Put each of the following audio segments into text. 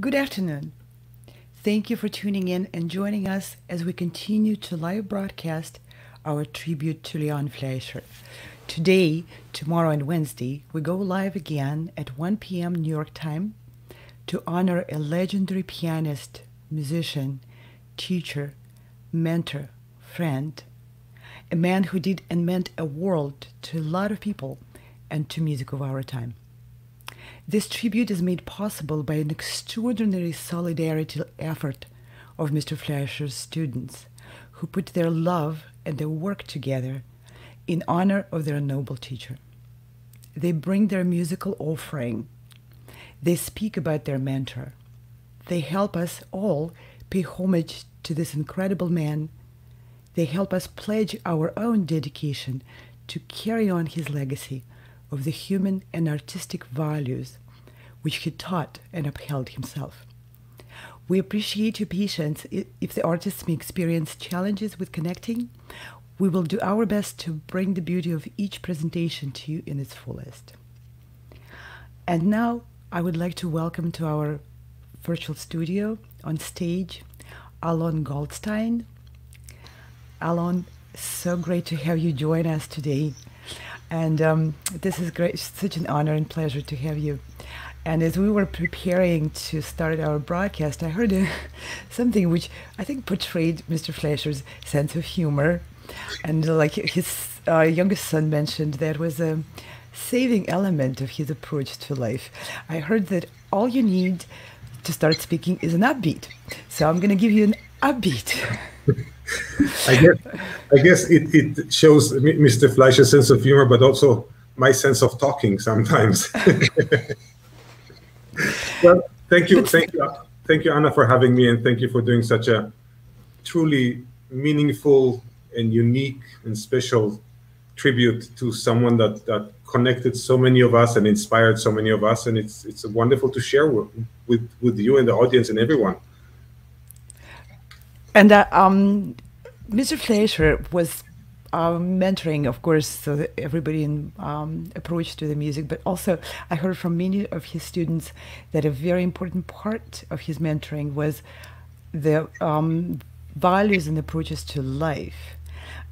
Good afternoon. Thank you for tuning in and joining us as we continue to live broadcast our tribute to Leon Fleisher. Today, tomorrow, and Wednesday, we go live again at 1 p.m. New York time to honor a legendary pianist, musician, teacher, mentor, friend, a man who did and meant a world to a lot of people and to music of our time. This tribute is made possible by an extraordinary solidarity effort of Mr. Fleisher's students who put their love and their work together in honor of their noble teacher. They bring their musical offering. They speak about their mentor. They help us all pay homage to this incredible man. They help us pledge our own dedication to carry on his legacy of the human and artistic values which he taught and upheld himself. We appreciate your patience if the artists may experience challenges with connecting. We will do our best to bring the beauty of each presentation to you in its fullest. And now I would like to welcome to our virtual studio on stage Alon Goldstein. Alon, so great to have you join us today. And um, this is great, such an honor and pleasure to have you. And as we were preparing to start our broadcast, I heard uh, something which I think portrayed Mr. Fleisher's sense of humor. And uh, like his uh, youngest son mentioned, that was a saving element of his approach to life. I heard that all you need to start speaking is an upbeat. So I'm going to give you an upbeat. I guess, I guess it, it shows Mr. Fleisher's sense of humor, but also my sense of talking sometimes. well, thank you, thank you, thank you, Anna, for having me, and thank you for doing such a truly meaningful and unique and special tribute to someone that that connected so many of us and inspired so many of us, and it's it's wonderful to share with with, with you and the audience and everyone. And uh, um, Mr. Fleisher was um, mentoring, of course, so everybody in um, approach to the music, but also I heard from many of his students that a very important part of his mentoring was the um, values and approaches to life.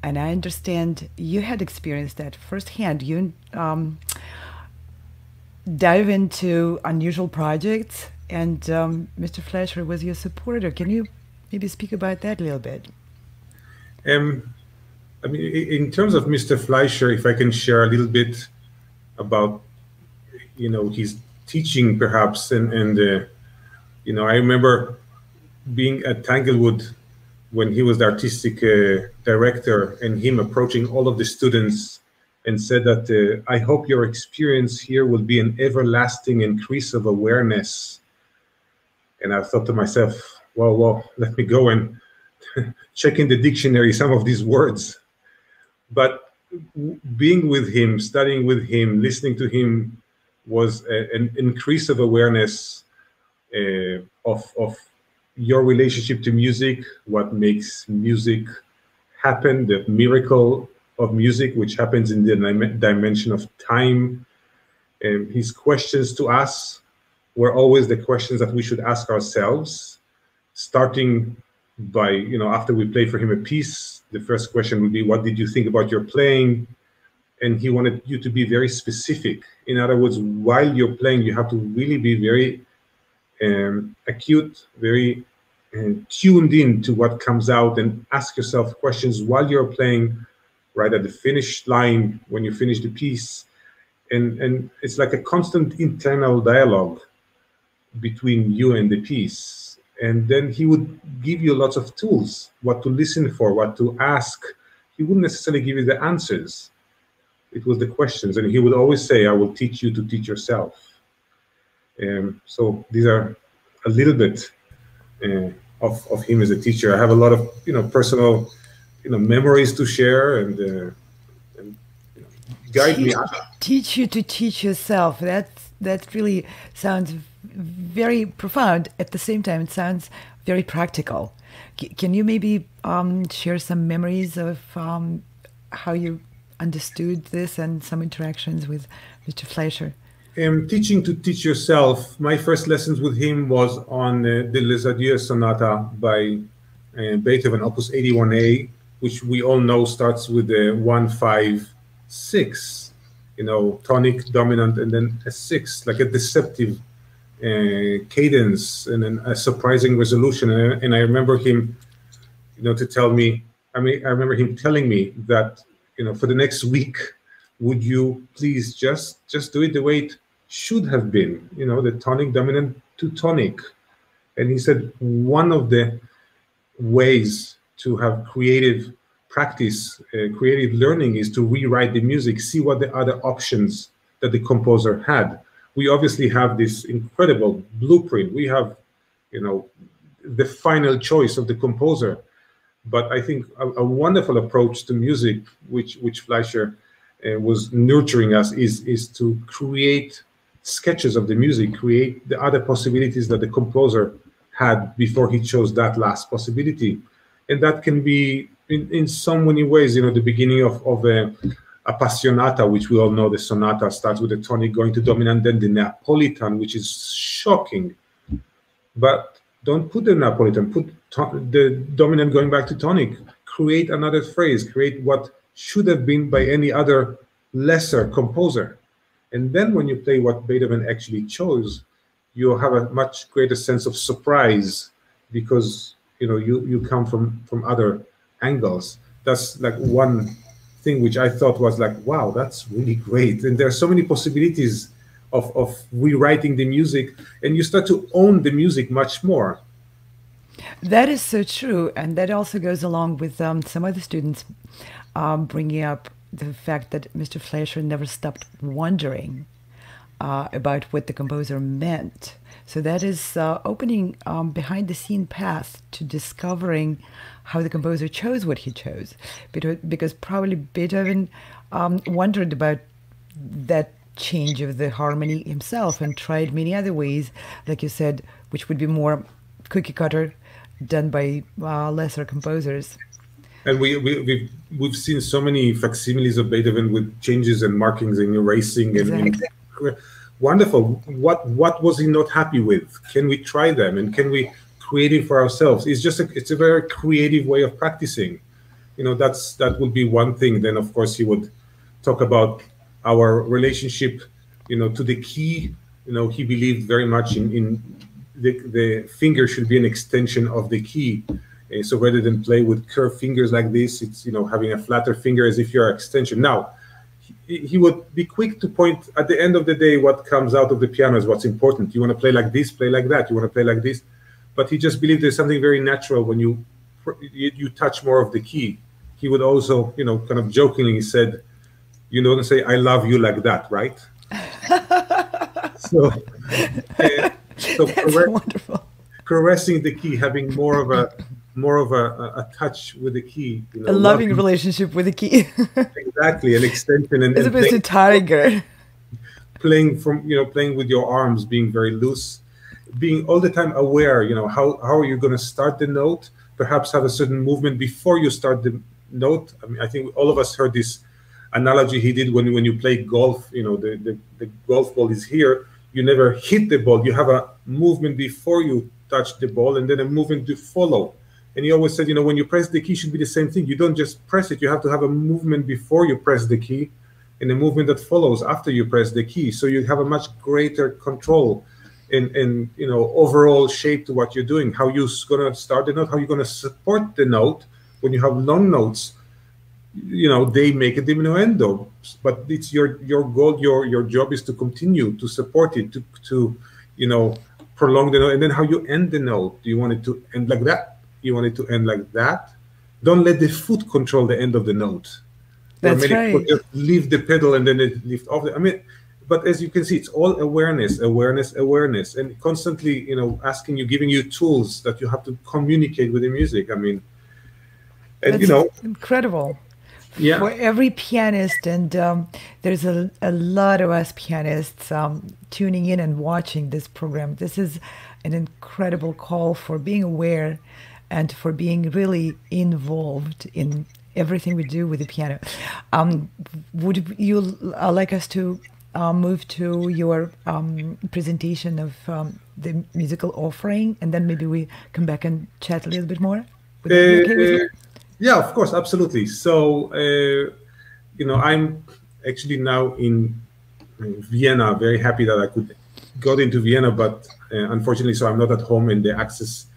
And I understand you had experienced that firsthand. You um, dive into unusual projects, and um, Mr. Fleisher was your supporter. Can you maybe speak about that a little bit? Um, I mean, in terms of Mr. Fleisher, if I can share a little bit about, you know, his teaching perhaps, and, and uh, you know, I remember being at Tanglewood when he was the artistic uh, director and him approaching all of the students and said that uh, I hope your experience here will be an everlasting increase of awareness. And I thought to myself, well, well, let me go and check in the dictionary some of these words but being with him, studying with him, listening to him was a, an increase of awareness uh, of, of your relationship to music, what makes music happen, the miracle of music, which happens in the dimension of time. And his questions to us were always the questions that we should ask ourselves, starting by, you know, after we play for him a piece, the first question would be, what did you think about your playing? And he wanted you to be very specific. In other words, while you're playing, you have to really be very um, acute, very uh, tuned in to what comes out and ask yourself questions while you're playing, right at the finish line, when you finish the piece. And, and it's like a constant internal dialogue between you and the piece and then he would give you lots of tools what to listen for what to ask. He wouldn't necessarily give you the answers. It was the questions. And he would always say i will teach you to teach yourself. Um, so these are a little bit uh, of, of him as a teacher. I have a lot of you know personal you know memories to share and, uh, and you know, guide teach, me. Teach you to teach yourself. That that really sounds very profound. At the same time, it sounds very practical. Can you maybe um, share some memories of um, how you understood this and some interactions with Mr. Fleisher? um, teaching to teach yourself, my first lessons with him was on uh, the Les Adieux Sonata by uh, Beethoven, Opus 81A, which we all know starts with the 156, you know, tonic, dominant, and then a six, like a deceptive uh, cadence and a surprising resolution. And, and I remember him, you know, to tell me, I mean, I remember him telling me that, you know, for the next week, would you please just just do it the way it should have been, you know, the tonic dominant to tonic. And he said one of the ways to have creative practice, uh, creative learning is to rewrite the music, see what the other options that the composer had. We obviously have this incredible blueprint. We have, you know, the final choice of the composer. But I think a, a wonderful approach to music, which which Fleisher uh, was nurturing us, is is to create sketches of the music, create the other possibilities that the composer had before he chose that last possibility. And that can be in, in so many ways, you know, the beginning of, of a Appassionata, which we all know the sonata starts with the tonic going to dominant, then the Neapolitan, which is shocking. But don't put the Neapolitan, put the dominant going back to tonic. Create another phrase, create what should have been by any other lesser composer. And then when you play what Beethoven actually chose, you'll have a much greater sense of surprise because you know you, you come from from other angles. That's like one thing which I thought was like, wow, that's really great. And there are so many possibilities of, of rewriting the music, and you start to own the music much more. That is so true. And that also goes along with um, some other students um, bringing up the fact that Mr. Fleisher never stopped wondering uh, about what the composer meant. So that is uh, opening um, behind the scene path to discovering how the composer chose what he chose. Because probably Beethoven um, wondered about that change of the harmony himself and tried many other ways, like you said, which would be more cookie cutter done by uh, lesser composers and we, we we've we've seen so many facsimiles of Beethoven with changes and markings and erasing exactly. and wonderful. What what was he not happy with? Can we try them and can we create it for ourselves? It's just a, it's a very creative way of practicing. You know, that's that would be one thing. Then of course he would talk about our relationship, you know, to the key. You know, he believed very much in in the, the finger should be an extension of the key uh, so rather than play with curved fingers like this, it's you know having a flatter finger as if you're extension. Now, he, he, would be quick to point at the end of the day what comes out of the piano is what's important. You want to play like this, play like that. You want to play like this, but he just believed there's something very natural when you you, you touch more of the key. He would also you know kind of jokingly said, you know, say I love you like that, right? so, uh, so That's wonderful. Caressing the key, having more of a more of a, a, touch with the key. You know, a loving, relationship with the key. exactly, an extension. And, As opposed to tiger. Playing from, you know, playing with your arms, being very loose, being all the time aware, you know, how, how are you going to start the note? Perhaps have a certain movement before you start the note. I mean, I think all of us heard this analogy he did when, when you play golf, you know, the, the, the golf ball is here. You never hit the ball. You have a movement before you touch the ball and then a movement to follow and he always said, you know, when you press the key should be the same thing. You don't just press it. You have to have a movement before you press the key and a movement that follows after you press the key. So you have a much greater control in, in you know, overall shape to what you're doing, how you're going to start the note, how you're going to support the note. When you have long notes, you know, they make a diminuendo, but it's your, your goal, your, your job is to continue to support it, to, to, you know, prolong the note. And then how you end the note. Do you want it to end like that? you want it to end like that. Don't let the foot control the end of the note. That's right. Leave the pedal and then it lift off. The, I mean, but as you can see, it's all awareness, awareness, awareness, and constantly, you know, asking you, giving you tools that you have to communicate with the music. I mean, and That's you know, incredible. Yeah. For every pianist, and um, there's a, a lot of us pianists um, tuning in and watching this program. This is an incredible call for being aware and for being really involved in everything we do with the piano. Um, would you uh, like us to uh, move to your um, presentation of um, the musical offering, and then maybe we come back and chat a little bit more. Uh, okay yeah, of course, absolutely. So, uh, you know, I'm actually now in Vienna. Very happy that I could got into Vienna, but uh, unfortunately, so I'm not at home, and the access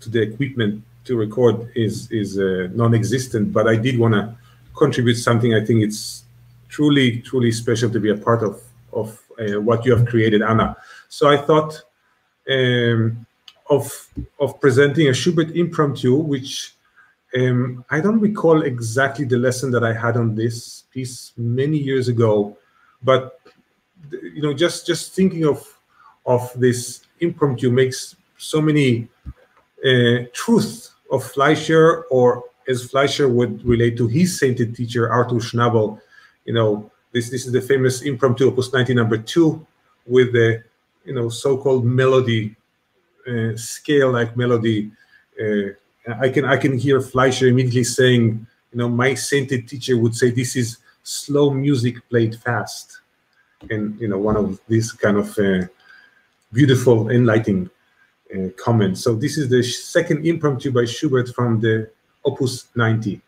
to the equipment to record is is uh, non-existent. But I did want to contribute something. I think it's truly truly special to be a part of of uh, what you have created, Anna. So I thought um, of of presenting a Schubert impromptu, which um, I don't recall exactly the lesson that I had on this piece many years ago, but you know, just just thinking of of this impromptu makes so many uh, truths of Fleisher, or as Fleisher would relate to his sainted teacher Arthur Schnabel. You know, this this is the famous impromptu opus 90 number two with the you know so-called melody uh, scale-like melody. Uh, I can I can hear Fleisher immediately saying, you know, my sainted teacher would say this is slow music played fast, and you know one of these kind of uh, beautiful, enlightening uh, comments. So this is the second impromptu by Schubert from the Opus 90.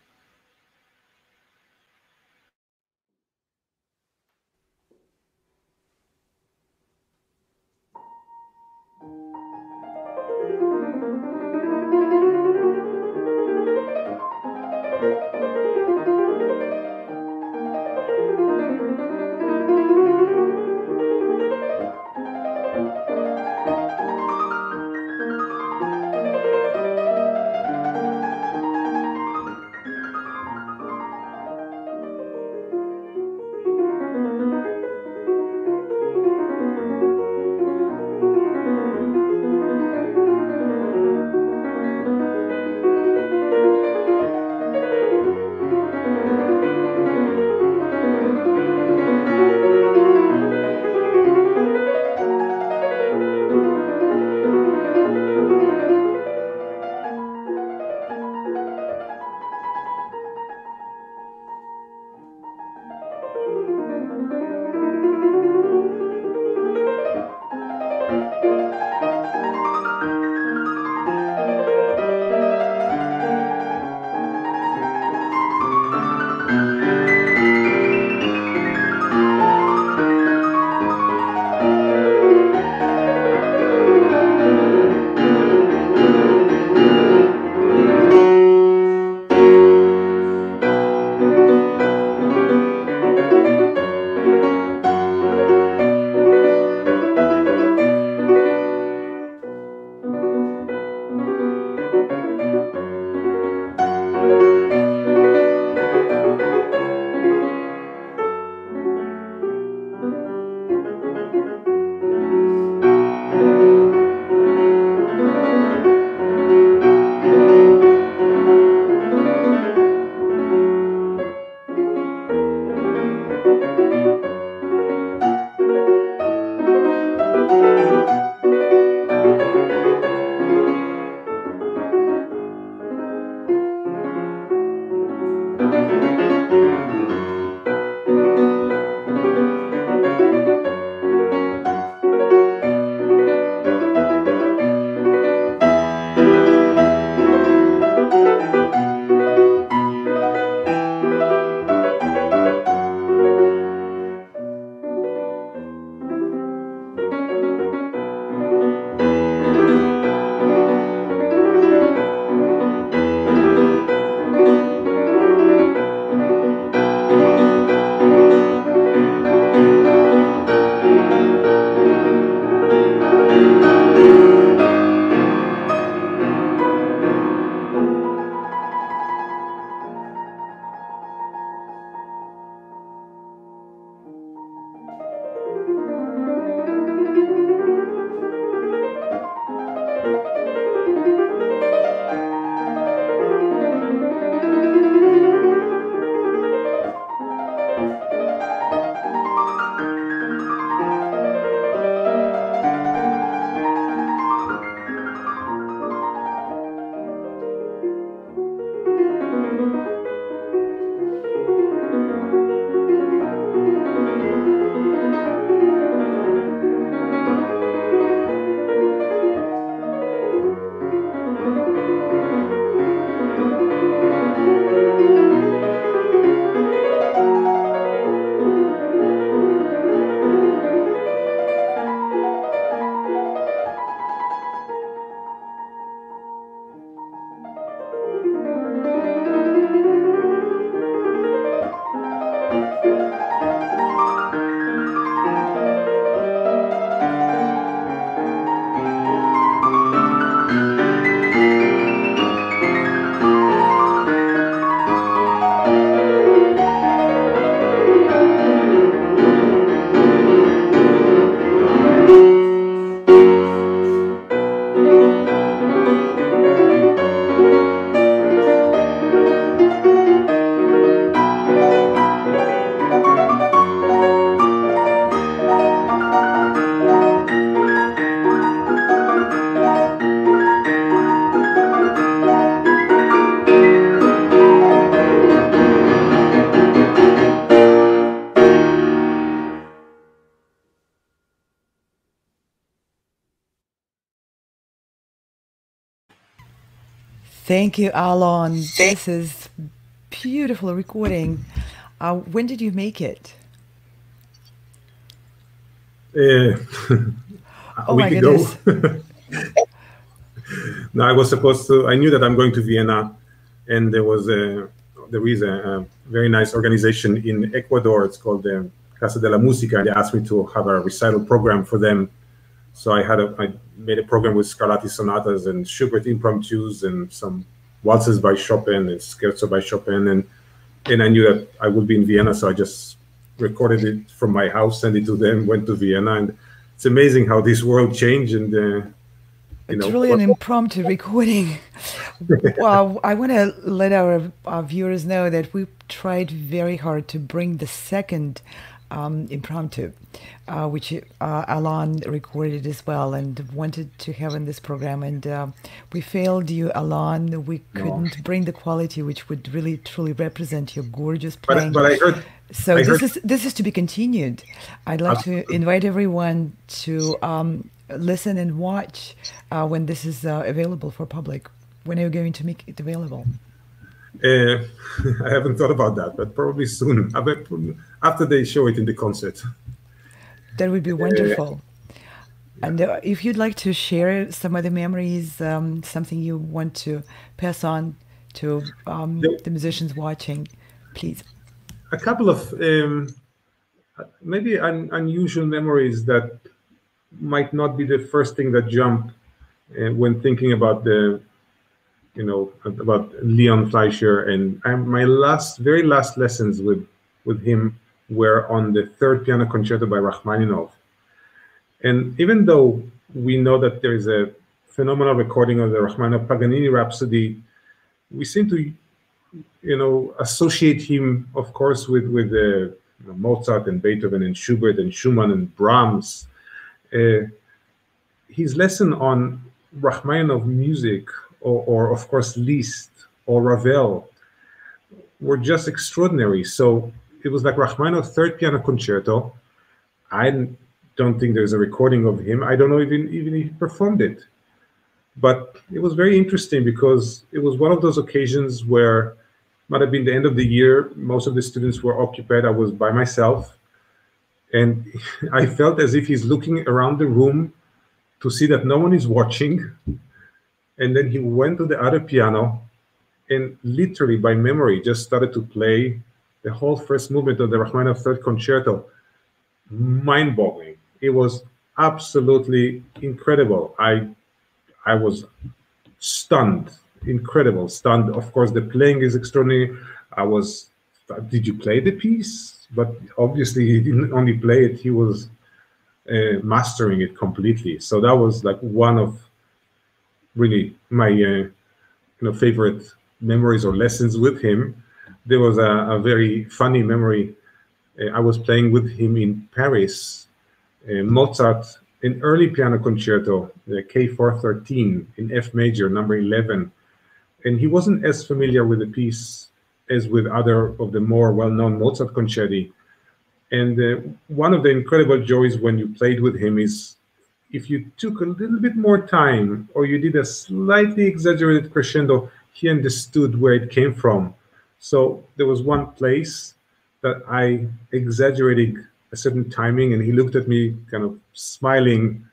Thank you, Alon. This is beautiful recording. Uh, when did you make it? Uh, a Oh week my ago. goodness. no, I was supposed to. I knew that I'm going to Vienna, and there was a there is a, a very nice organization in Ecuador. It's called the Casa de la Música. They asked me to have a recital program for them. So I had a I made a program with Scarlatti sonatas and Schubert impromptus and some waltzes by Chopin and scherzo by Chopin and and I knew that I would be in Vienna, so I just recorded it from my house, sent it to them, went to Vienna, and it's amazing how this world changed and. Uh, you It's know, really an impromptu recording. well, I want to let our, our viewers know that we tried very hard to bring the second um, impromptu, uh, which uh, Alon recorded as well and wanted to have in this program. And uh, we failed you, Alon. We couldn't bring the quality which would really truly represent your gorgeous playing. but I heard So I this heard- is this is to be continued. I'd like to invite everyone to um, listen and watch uh, when this is uh, available for public. When are you going to make it available? Uh, I haven't thought about that, but probably soon. I after they show it in the concert. That would be wonderful. And uh, if you'd like to share some of the memories, um, something you want to pass on to um, Yep. the musicians watching, please. A couple of um, maybe un, unusual memories that might not be the first thing that jump uh, when thinking about the, you know, about Leon Fleisher. And I, my last, very last lessons with with him were on the third piano concerto by Rachmaninoff. And even though we know that there is a phenomenal recording of the Rachmaninoff Paganini Rhapsody, we seem to, you know, associate him, of course, with with uh, Mozart and Beethoven and Schubert and Schumann and Brahms. Uh, his lesson on Rachmaninoff music, or, or of course Liszt or Ravel, were just extraordinary. So it was like Rachmaninoff's third piano concerto. I don't think there's a recording of him. I don't know even even if he performed it. But it was very interesting because it was one of those occasions where might have been the end of the year. Most of the students were occupied. I was by myself. And I felt as if he's looking around the room to see that no one is watching. And then he went to the other piano and literally by memory just started to play the whole first movement of the Rachmaninoff Third Concerto. Mind boggling. It was absolutely incredible. I I was stunned, incredible, stunned. Of course, the playing is extraordinary. I was, did you play the piece? But obviously, he didn't only play it; he was uh, mastering it completely. So that was like one of really my uh, you know favorite memories or lessons with him. There was a, a very funny memory. Uh, I was playing with him in Paris. Uh, Mozart, an early piano concerto, the K413 in F major, number 11, and he wasn't as familiar with the piece as with other of the more well-known Mozart concerti. And uh, one of the incredible joys when you played with him is if you took a little bit more time or you did a slightly exaggerated crescendo, he understood where it came from. So there was one place that I exaggerated a certain timing, and he looked at me kind of smiling,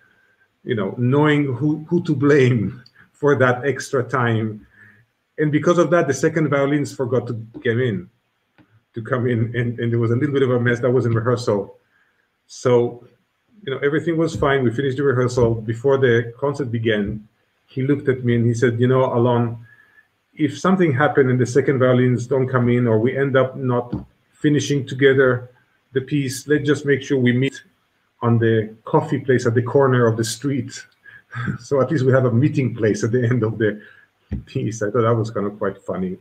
you know, knowing who, who to blame for that extra time. And because of that, the second violins forgot to get in, to come in, and, and there was a little bit of a mess that was in rehearsal. So, you know, everything was fine. We finished the rehearsal. Before the concert began, he looked at me and he said, You know, Alon, if something happened and the second violins don't come in, or we end up not finishing together the piece, let's just make sure we meet on the coffee place at the corner of the street. so at least we have a meeting place at the end of the piece. I thought that was kind of quite funny.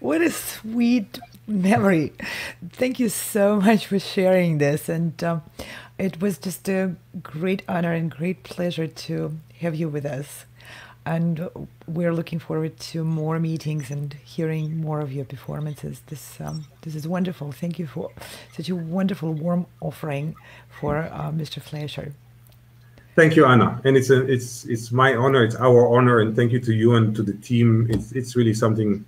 What a sweet memory. Thank you so much for sharing this. And um, it was just a great honor and great pleasure to have you with us. And we're looking forward to more meetings and hearing more of your performances. This um, this is wonderful. Thank you for such a wonderful, warm offering for uh, Mr. Fleisher. Thank you, Anna, and it's a, it's it's my honor, it's our honor, and thank you to you and to the team. It's it's really something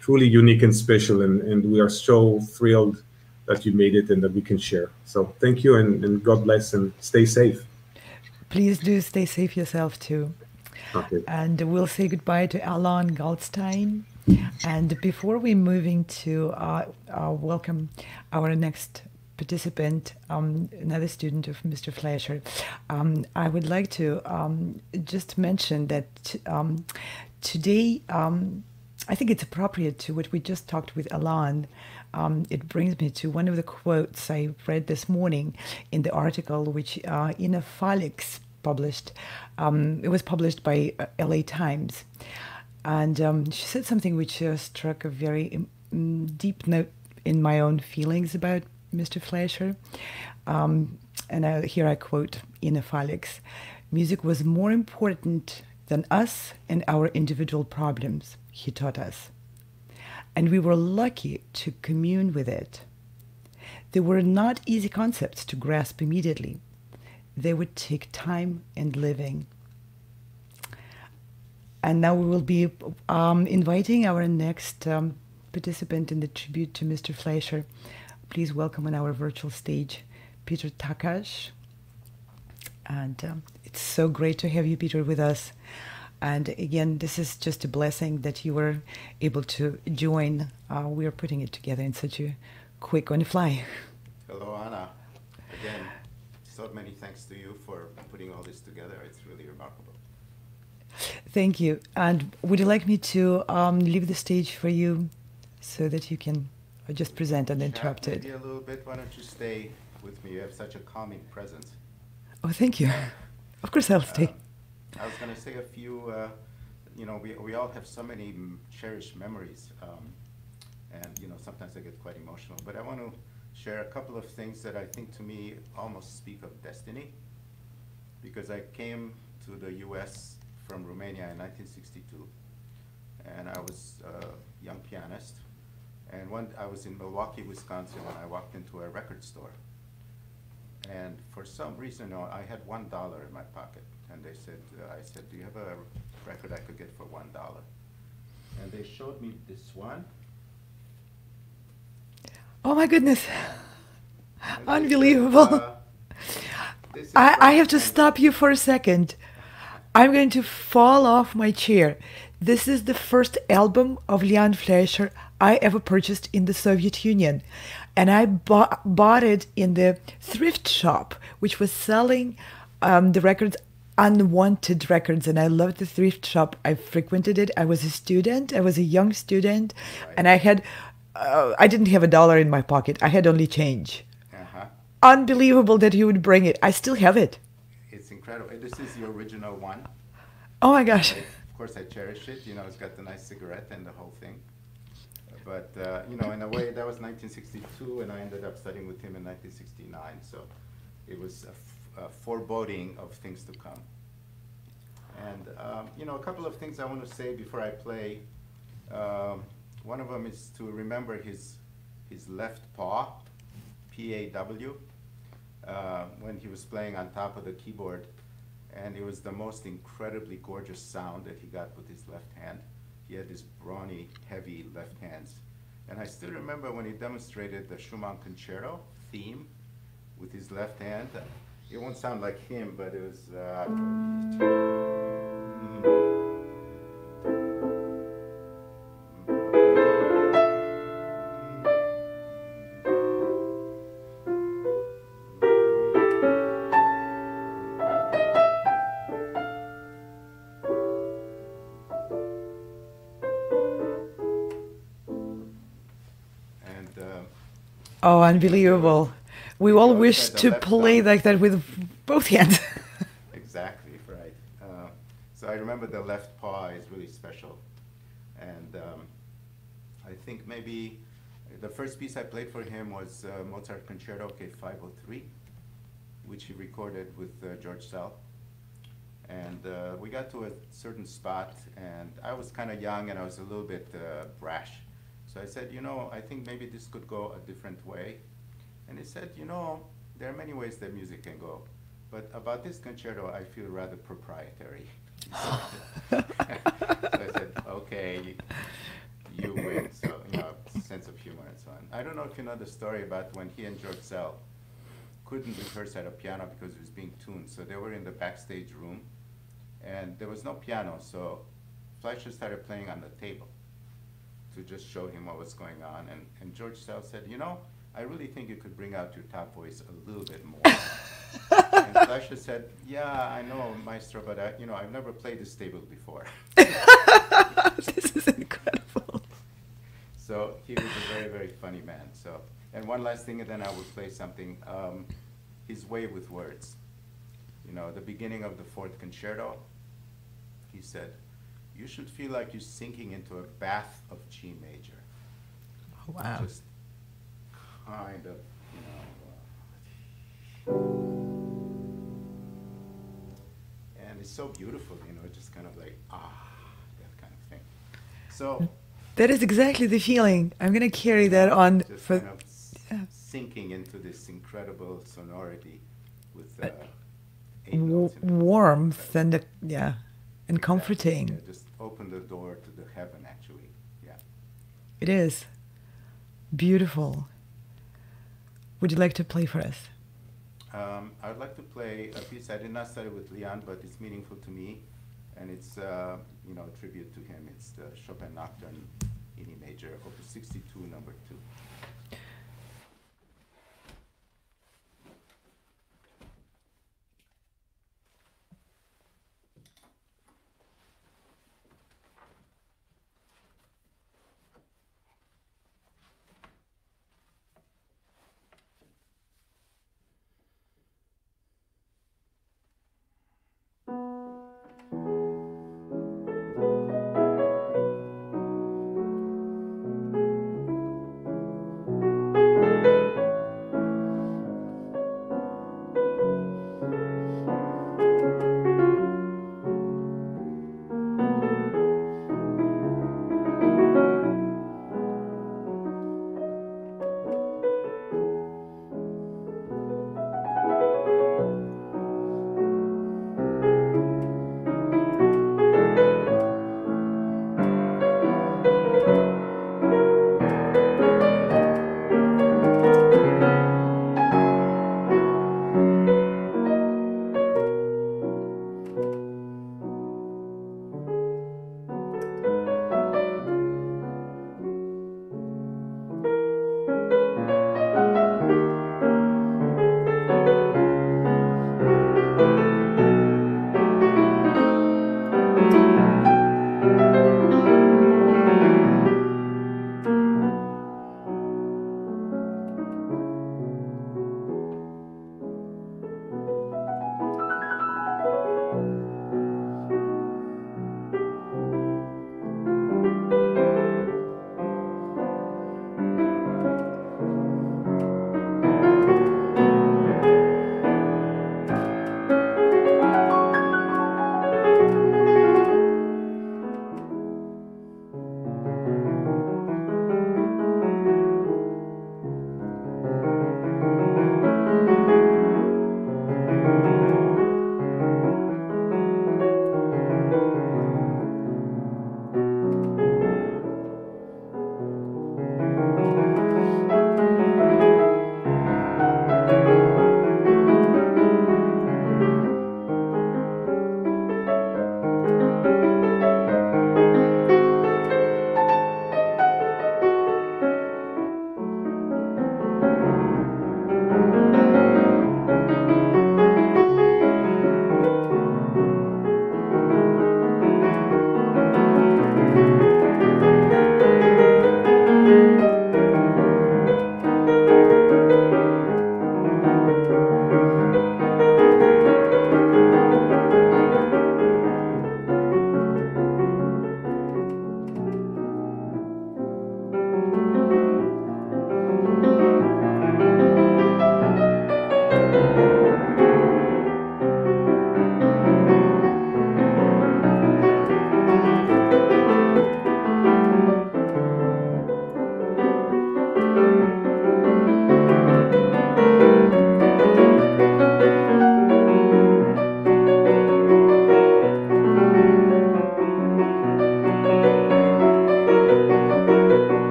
truly unique and special, and and we are so thrilled that you made it and that we can share. So thank you, and, and God bless, and stay safe. Please do stay safe yourself too. And we'll say goodbye to Alon Goldstein. And before we move into uh, uh, welcome our next participant, um, another student of Mr. Fleisher, um, I would like to um, just mention that um, today um, I think it's appropriate to what we just talked with Alon. Um, it brings me to one of the quotes I read this morning in the article which uh, Inna Faliks published. it was published by uh, LA Times. And um, she said something which uh, struck a very um, deep note in my own feelings about Mr. Fleisher. Um, and I, here I quote Inna Faliks Music was more important than us and our individual problems, he taught us. And we were lucky to commune with it. They were not easy concepts to grasp immediately. They would take time and living. And now we will be um, inviting our next um, participant in the tribute to Mr. Fleisher. Please welcome on our virtual stage, Peter Takács. And um, it's so great to have you, Peter, with us. And again, this is just a blessing that you were able to join. Uh, we are putting it together in such a quick on the fly. Hello, Anna. Again, so many thanks to you for putting all this together. It's really remarkable. Thank you. And would you like me to um, leave the stage for you so that you can just present uninterrupted? Maybe a little bit. Why don't you stay with me? You have such a calming presence. Oh, thank you. Of course, I'll stay. Uh, I was going to say a few. Uh, you know, we, we all have so many cherished memories, um, and you know sometimes I get quite emotional. But I want to share a couple of things that I think to me almost speak of destiny, because I came to the U.S from Romania in 1962, and I was a young pianist. And one, I was in Milwaukee, Wisconsin, and I walked into a record store. And for some reason, I had one dollar in my pocket, and they said, uh, I said, "Do you have a record I could get for one dollar?" And they showed me this one. Oh my goodness! Unbelievable! I, I have to stop you for a second. I'm going to fall off my chair. This is the first album of Leon Fleisher I ever purchased in the Soviet Union. And I bought, bought it in the thrift shop, which was selling um, the records, unwanted records. And I loved the thrift shop. I frequented it. I was a student, I was a young student, and I had, uh, I didn't have a dollar in my pocket. I had only change. Uh-huh. Unbelievable that you would bring it. I still have it It's incredible. This is the original one. Oh my gosh. Of course, I cherish it. You know, it's got the nice cigarette and the whole thing. But, uh, you know, in a way, that was 1962, and I ended up studying with him in 1969. So it was a, foreboding of things to come. And, um, you know, a couple of things I want to say before I play. Um, one of them is to remember his, his left paw, P-A-W. Uh, when he was playing on top of the keyboard. And it was the most incredibly gorgeous sound that he got with his left hand. He had these brawny, heavy left hands. And I still remember when he demonstrated the Schumann Concerto theme with his left hand. It won't sound like him, but it was. Uh, mm, Oh, unbelievable. We all wish to play like that with both hands. exactly, right. Uh, so I remember the left paw is really special. And um, I think maybe the first piece I played for him was uh, Mozart Concerto K503, which he recorded with uh, George Szell. And uh, we got to a certain spot, and I was kind of young and I was a little bit uh, brash. So I said, you know, I think maybe this could go a different way. And he said, you know, there are many ways that music can go. but about this concerto, I feel rather proprietary. so I said, okay, you, win. So, you know, sense of humor and so on. I don't know if you know the story about when he and George Szell couldn't rehearse at a piano because it was being tuned. So they were in the backstage room, and there was no piano. So Fleisher started playing on the table to just show him what was going on. And, and George Szell said, you know, I really think you could bring out your top voice a little bit more. and Fleisher said, yeah, I know, Maestro, but I, you know, I've never played this table before. this is incredible. So he was a very, very funny man. So, and one last thing, and then I will play something. Um, his way with words. You know, the beginning of the fourth concerto, he said, "You should feel like you're sinking into a bath of G major." Wow. Just kind of, you know. Uh, and it's so beautiful, you know, just kind of like ah, that kind of thing. So. That is exactly the feeling. I'm gonna carry that on just for. kind of yeah. sinking into this incredible sonority with Uh, warmth and the, yeah, and Exactly. comforting. Yeah, just open the door to the heaven, actually. Yeah. It is beautiful. Would you like to play for us? Um, I would like to play a piece I did not study with Leon, but it's meaningful to me, and it's uh, you know a tribute to him. It's the Chopin Nocturne in E major, Opus 62, number two.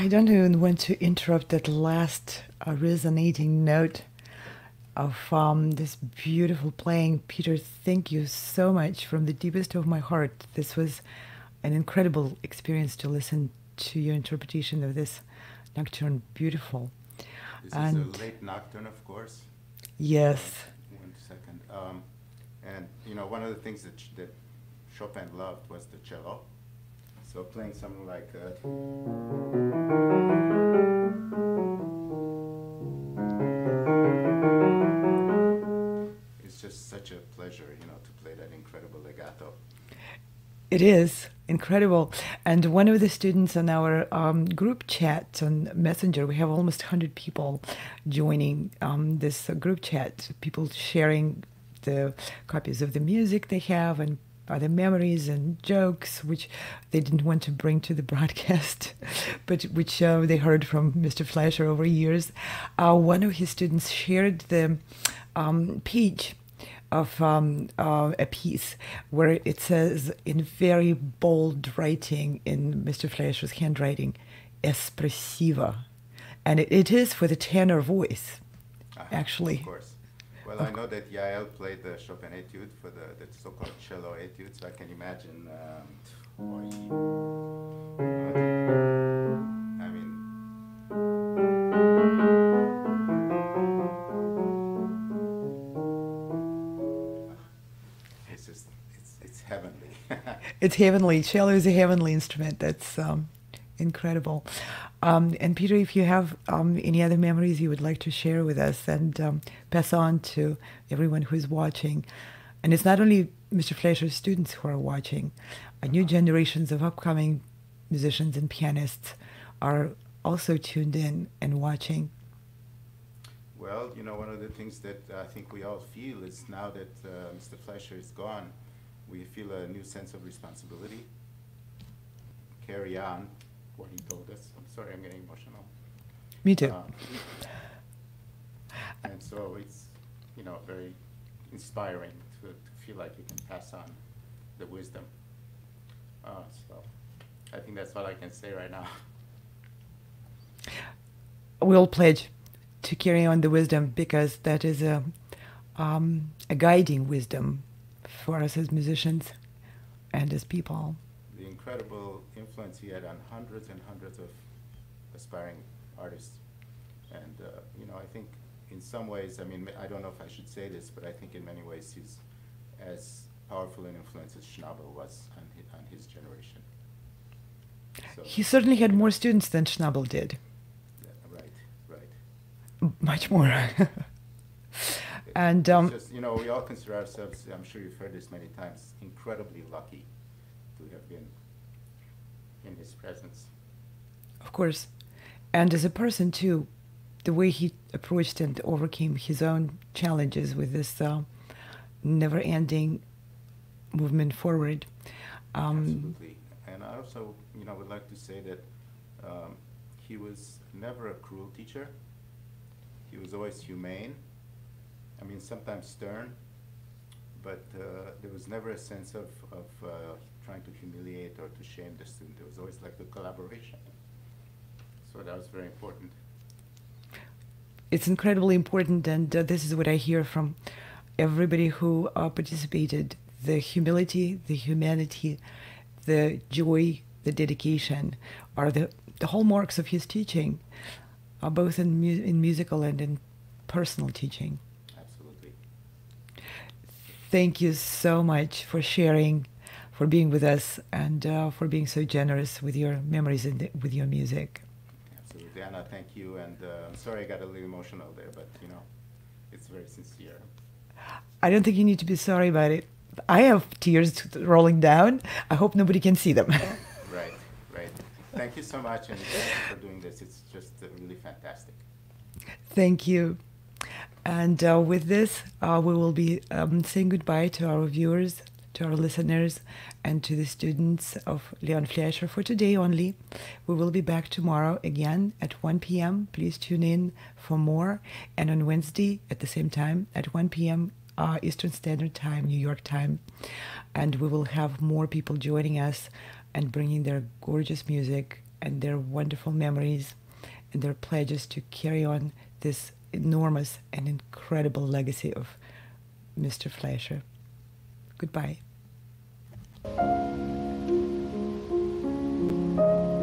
I don't even want to interrupt that last uh, resonating note of um, this beautiful playing. Peter, thank you so much from the deepest of my heart. This was an incredible experience to listen to your interpretation of this nocturne. Beautiful. This And- is a late nocturne, of course. Yes. One second. Um, and you know, one of the things that, that Chopin loved was the cello. So playing something like uh, it's just such a pleasure, you know, to play that incredible legato. It is incredible. And one of the students on our um, group chat on Messenger, we have almost 100 people joining um, this group chat, people sharing the copies of the music they have and other memories and jokes, which they didn't want to bring to the broadcast, but which uh, they heard from Mr. Fleisher over years. Uh, one of his students shared the um, page of um, uh, a piece where it says in very bold writing in Mr. Fleisher's handwriting, espressiva. And it, it is for the tenor voice, Ah, actually. Of course. Well, I know that Yael played the Chopin etude for the, the so-called cello etude, so I can imagine. Um, I mean, it's just, it's, it's heavenly. It's heavenly. Cello is a heavenly instrument. That's um, incredible. Um, and Peter, if you have um, any other memories you would like to share with us and um, pass on to everyone who is watching, and it's not only Mr. Fleisher's students who are watching, uh, new generations of upcoming musicians and pianists are also tuned in and watching. Well, you know, one of the things that I think we all feel is now that uh, Mr. Fleisher is gone, we feel a new sense of responsibility. Carry on what he told us. I'm sorry, I'm getting emotional. Me too. Um, and so it's, you know, very inspiring to, to feel like you can pass on the wisdom. Uh, so I think that's all I can say right now. we'll pledge to carry on the wisdom because that is a, um, a guiding wisdom for us as musicians and as people. the incredible influence he had on hundreds and hundreds of aspiring artists. And, uh, you know, I think in some ways, I mean, I don't know if I should say this, but I think in many ways he's as powerful an influence as Schnabel was on his, on his generation. So, He certainly had more students than Schnabel did, right, right. Much more. And um, just, you know, we all consider ourselves, I'm sure you've heard this many times, incredibly lucky to have been in his presence. of course, and as a person too, the way he approached and overcame his own challenges with this uh, never-ending movement forward. Um, Absolutely. And I also, you know, would like to say that um, he was never a cruel teacher. He was always humane. I mean, sometimes stern, but uh, there was never a sense of, of uh, trying to humiliate or to shame the student. There was always like the collaboration. So that was very important. it's incredibly important, and uh, this is what I hear from everybody who uh, participated: the humility, the humanity, the joy, the dedication are the the hallmarks of his teaching, uh, both in mu- in musical and in personal teaching. Absolutely. Thank you so much for sharing, for being with us, and uh, for being so generous with your memories and with your music. Absolutely. Inna, thank you. And uh, I'm sorry I got a little emotional there, but, you know, it's very sincere. I don't think you need to be sorry about it. I have tears rolling down. I hope nobody can see them. Right, right. Thank you so much, and thank you for doing this. It's just uh, really fantastic. Thank you. And uh, with this, uh, we will be um, saying goodbye to our viewers, to our listeners, and to the students of Leon Fleisher for today only. We will be back tomorrow again at 1 p.m. Please tune in for more. And on Wednesday at the same time at 1 p.m. Uh, Eastern Standard Time, New York time. And we will have more people joining us and bringing their gorgeous music and their wonderful memories and their pledges to carry on this enormous and incredible legacy of Mr. Fleisher. Goodbye. thank you